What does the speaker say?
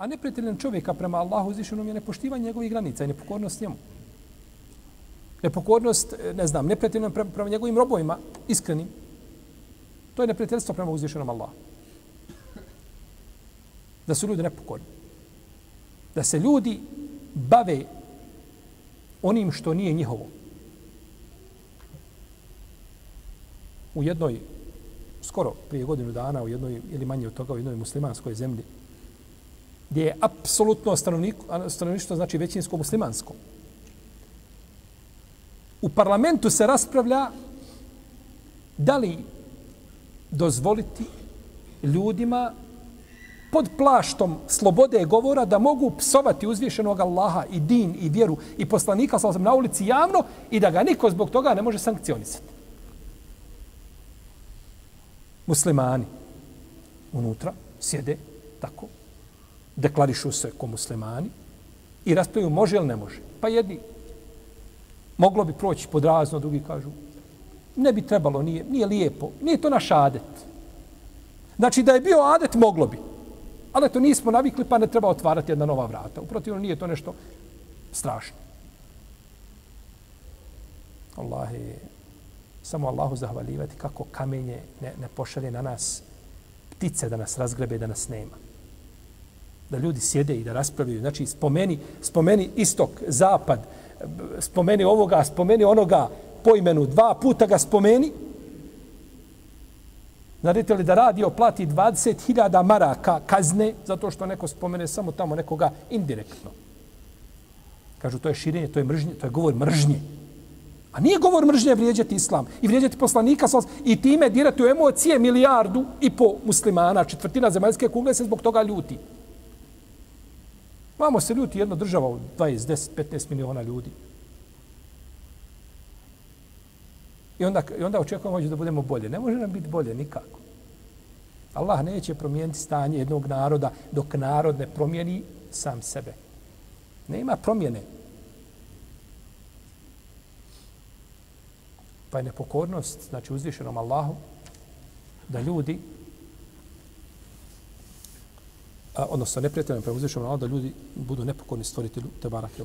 A neprijateljan čovjeka prema Allahu uzvišenom je nepoštivanje njegovih granica i nepokornost njemu. Nepokornost, e, ne znam, neprijateljan prema, prema njegovim robovima, iskrenim. To je neprijateljstvo prema uzvišenom Allahu. Da su ljudi nepokorni. Da se ljudi bave onim što nije njihovo. U jednoj, skoro prije godinu dana, u jednoj, ili manje od toga, u jednoj muslimanskoj zemlji, gdje je apsolutno stanovništvo, znači većinsko muslimansko. U parlamentu se raspravlja da li dozvoliti ljudima pod plaštom slobode govora da mogu psovati uzvišenog Allaha i din i vjeru i poslanika sa na ulici javno i da ga niko zbog toga ne može sankcionisati. Muslimani unutra sjede tako, deklarišu se ko muslimani i raspravljaju može ili ne može. Pa jedni moglo bi proći pod razno, drugi kažu ne bi trebalo, nije, nije lijepo, nije to naš adet. Znači da je bio adet, moglo bi. Ali to nismo navikli, pa ne treba otvarati jedna nova vrata. Uprotivno, nije to nešto strašno. Allah je samo Allahu zahvaljivati kako kamenje ne, ne pošalje na nas ptice da nas razgrebe da nas nema. Da ljudi sjede i da raspravljaju. Znači, spomeni, spomeni istok, zapad, spomeni ovoga, spomeni onoga po imenu, dva puta ga spomeni, Znate li da radio plati 20.000 maraka kazne zato što neko spomene samo tamo nekoga indirektno? Kažu, to je širenje, to je mržnje, to je govor mržnje. A nije govor mržnje vrijeđati islam i vrijeđati poslanika i time dirati u emocije milijardu i po muslimana, četvrtina zemaljske kugle se zbog toga ljuti. Vamo se ljuti jedna država od 20, 10, 15 miliona ljudi. I onda, i onda očekujemo da budemo bolje. Ne može nam biti bolje nikako. Allah neće promijeniti stanje jednog naroda dok narod ne promijeni sam sebe. Ne ima promjene. Pa je nepokornost, znači uzvišenom Allahu, da ljudi, a, odnosno neprijateljom prema uzvišenom da ljudi budu nepokorni stvoritelju te barake